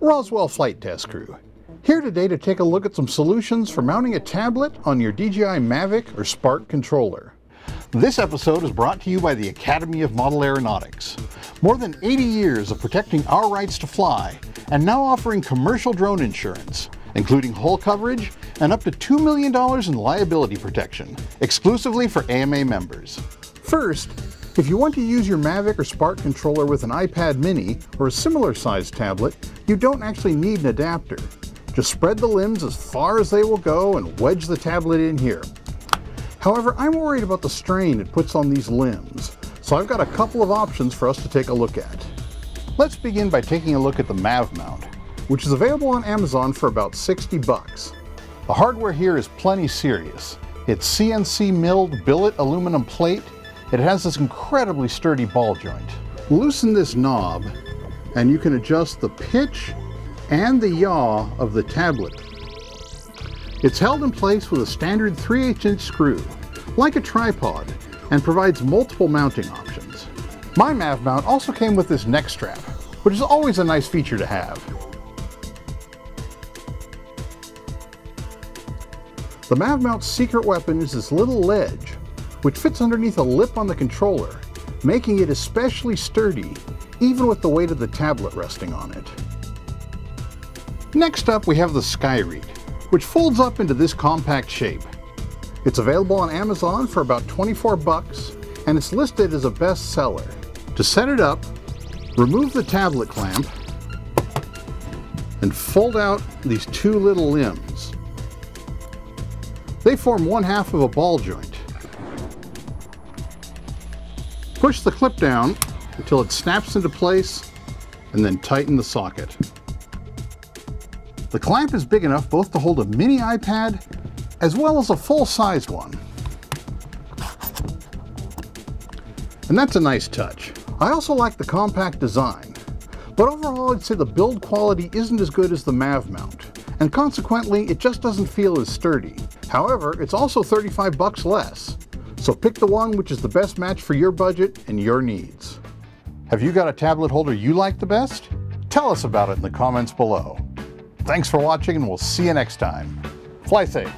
Roswell Flight Test Crew. Here today to take a look at some solutions for mounting a tablet on your DJI Mavic or Spark controller. This episode is brought to you by the Academy of Model Aeronautics. More than 80 years of protecting our rights to fly, and now offering commercial drone insurance, including hull coverage and up to $2 million in liability protection, exclusively for AMA members. First, if you want to use your Mavic or Spark controller with an iPad mini or a similar sized tablet, you don't actually need an adapter. Just spread the limbs as far as they will go and wedge the tablet in here. However, I'm worried about the strain it puts on these limbs, so I've got a couple of options for us to take a look at. Let's begin by taking a look at the MavMount, which is available on Amazon for about 60 bucks. The hardware here is plenty serious. It's CNC milled billet aluminum plate. It has this incredibly sturdy ball joint. Loosen this knob and you can adjust the pitch and the yaw of the tablet it's held in place with a standard 3 8 inch screw, like a tripod, and provides multiple mounting options. My MavMount also came with this neck strap, which is always a nice feature to have. The MavMount's secret weapon is this little ledge, which fits underneath a lip on the controller, making it especially sturdy, even with the weight of the tablet resting on it. Next up we have the SkyReat which folds up into this compact shape. It's available on Amazon for about 24 bucks and it's listed as a bestseller. To set it up, remove the tablet clamp and fold out these two little limbs. They form one half of a ball joint. Push the clip down until it snaps into place and then tighten the socket. The clamp is big enough both to hold a mini iPad as well as a full-sized one. And that's a nice touch. I also like the compact design, but overall I'd say the build quality isn't as good as the MavMount, and consequently it just doesn't feel as sturdy. However, it's also 35 bucks less, so pick the one which is the best match for your budget and your needs. Have you got a tablet holder you like the best? Tell us about it in the comments below. Thanks for watching and we'll see you next time. Fly safe.